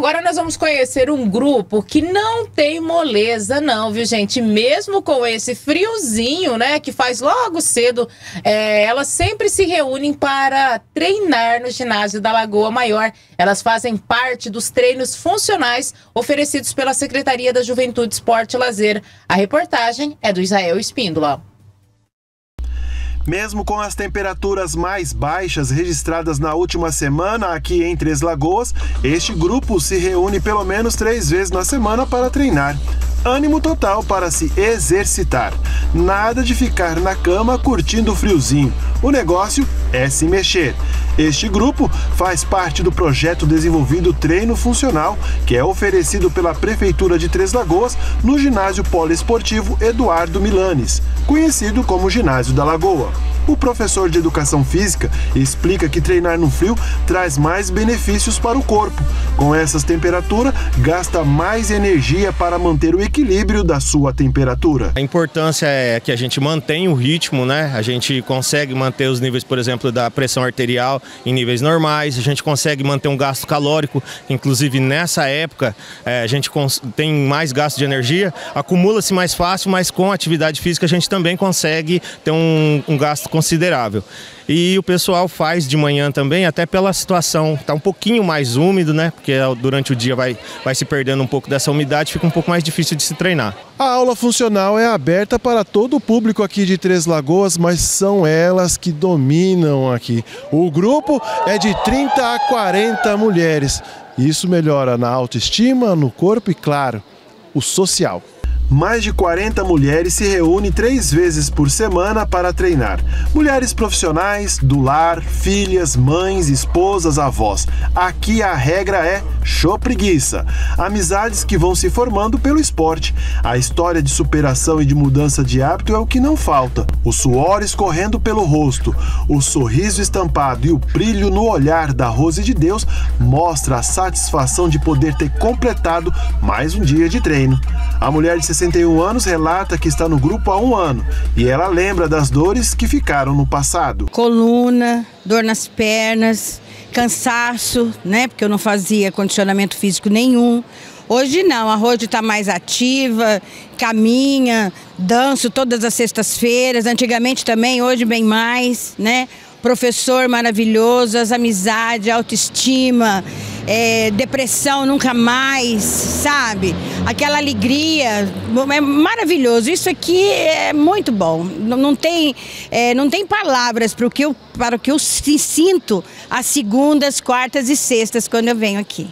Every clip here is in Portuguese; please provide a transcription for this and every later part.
agora nós vamos conhecer um grupo que não tem moleza, não, viu, gente? Mesmo com esse friozinho, né, que faz logo cedo, é, elas sempre se reúnem para treinar no ginásio da Lagoa Maior. Elas fazem parte dos treinos funcionais oferecidos pela Secretaria da Juventude, Esporte e Lazer. A reportagem é do Israel Espíndola. Mesmo com as temperaturas mais baixas registradas na última semana aqui em Três Lagoas, este grupo se reúne pelo menos três vezes na semana para treinar. Ânimo total para se exercitar. Nada de ficar na cama curtindo o friozinho. O negócio é se mexer. Este grupo faz parte do projeto desenvolvido Treino Funcional, que é oferecido pela Prefeitura de Três Lagoas no ginásio poliesportivo Eduardo Milanes, conhecido como Ginásio da Lagoa. O professor de educação física explica que treinar no frio traz mais benefícios para o corpo. Com essas temperaturas, gasta mais energia para manter o equilíbrio da sua temperatura. A importância é que a gente mantenha o ritmo, né? A gente consegue manter os níveis, por exemplo, da pressão arterial em níveis normais, a gente consegue manter um gasto calórico, inclusive nessa época é, a gente tem mais gasto de energia, acumula-se mais fácil, mas com atividade física a gente também consegue ter um, um gasto considerável. E o pessoal faz de manhã também, até pela situação, está um pouquinho mais úmido, né? Porque durante o dia vai, vai se perdendo um pouco dessa umidade, fica um pouco mais difícil de se treinar. A aula funcional é aberta para todo o público aqui de Três Lagoas, mas são elas que dominam aqui. O grupo é de 30 a 40 mulheres. Isso melhora na autoestima, no corpo e, claro, o social mais de 40 mulheres se reúnem três vezes por semana para treinar. Mulheres profissionais, do lar, filhas, mães, esposas, avós. Aqui a regra é show preguiça. Amizades que vão se formando pelo esporte. A história de superação e de mudança de hábito é o que não falta. O suor escorrendo pelo rosto, o sorriso estampado e o brilho no olhar da Rose de Deus mostra a satisfação de poder ter completado mais um dia de treino. A mulher de 61 anos relata que está no grupo há um ano e ela lembra das dores que ficaram no passado. Coluna, dor nas pernas, cansaço, né? Porque eu não fazia condicionamento físico nenhum. Hoje não, a Rose está mais ativa, caminha, danço todas as sextas-feiras, antigamente também, hoje bem mais, né? Professor maravilhoso, as amizades, autoestima, é, depressão nunca mais, sabe? Aquela alegria, é maravilhoso. Isso aqui é muito bom. Não, não tem, é, não tem palavras para o que eu, para o que eu sinto às segundas, quartas e sextas quando eu venho aqui.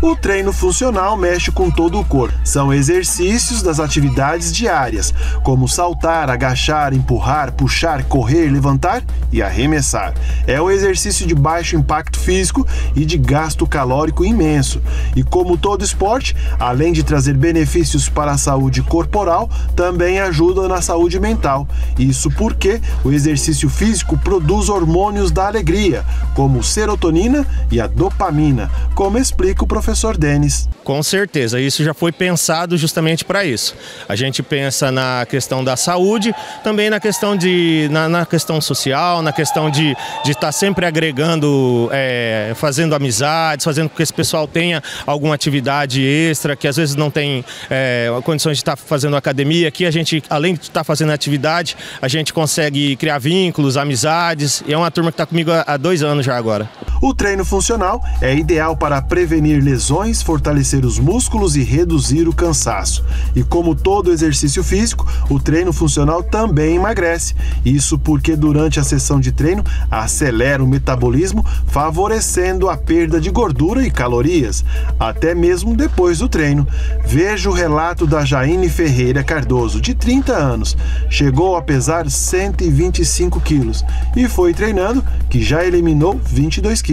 O treino funcional mexe com todo o corpo. São exercícios das atividades diárias, como saltar, agachar, empurrar, puxar, correr, levantar e arremessar. É um exercício de baixo impacto físico e de gasto calórico imenso. E como todo esporte, além de trazer benefícios para a saúde corporal, também ajuda na saúde mental. Isso porque o exercício físico produz hormônios da alegria, como serotonina e a dopamina, como explica o professor Denis. Com certeza, isso já foi pensado justamente para isso. A gente pensa na questão da saúde, também na questão de na, na questão social, na questão de estar tá sempre agregando, é, fazendo amizades, fazendo com que esse pessoal tenha alguma atividade extra, que às vezes não tem é, condições de estar tá fazendo academia. Aqui a gente, além de estar tá fazendo atividade, a gente consegue criar vínculos, amizades. E é uma turma que está comigo há dois anos já agora. O treino funcional é ideal para prevenir lesões fortalecer os músculos e reduzir o cansaço. E como todo exercício físico, o treino funcional também emagrece. Isso porque durante a sessão de treino acelera o metabolismo, favorecendo a perda de gordura e calorias, até mesmo depois do treino. Veja o relato da Jaine Ferreira Cardoso, de 30 anos. Chegou a pesar 125 quilos e foi treinando que já eliminou 22 quilos.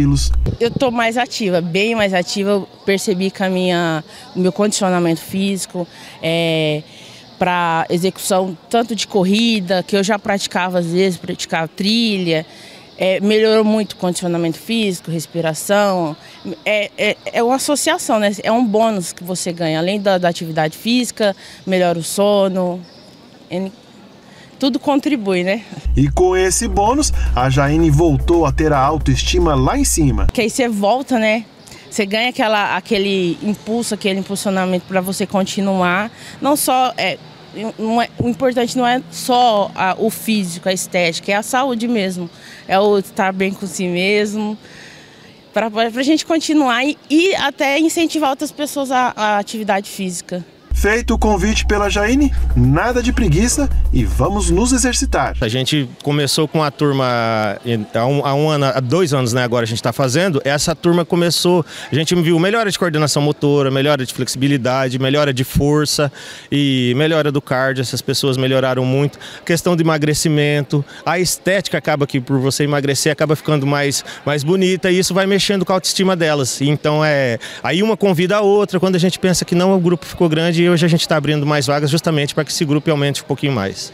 Eu estou mais ativa, bem mais ativa percebi que a minha, o meu condicionamento físico é, para execução tanto de corrida, que eu já praticava às vezes, praticava trilha, é, melhorou muito o condicionamento físico, respiração. É, é, é, uma associação, né? É um bônus que você ganha. Além da, da atividade física, melhora o sono. Tudo contribui, né? E com esse bônus, a Jaine voltou a ter a autoestima lá em cima. Que aí você volta, né? você ganha aquela, aquele impulso, aquele impulsionamento para você continuar. Não só é, é, o importante não é só a, o físico, a estética, é a saúde mesmo. É o estar bem com si mesmo. Para a gente continuar e, e até incentivar outras pessoas à atividade física. Feito o convite pela Jaine, nada de preguiça e vamos nos exercitar. A gente começou com a turma há um, há um ano, há dois anos, né? Agora a gente está fazendo. Essa turma começou, a gente viu melhora de coordenação motora, melhora de flexibilidade, melhora de força e melhora do cardio. Essas pessoas melhoraram muito. Questão de emagrecimento, a estética acaba que por você emagrecer acaba ficando mais, mais bonita e isso vai mexendo com a autoestima delas. Então é aí uma convida a outra. Quando a gente pensa que não, o grupo ficou grande e hoje a gente está abrindo mais vagas justamente para que esse grupo aumente um pouquinho mais.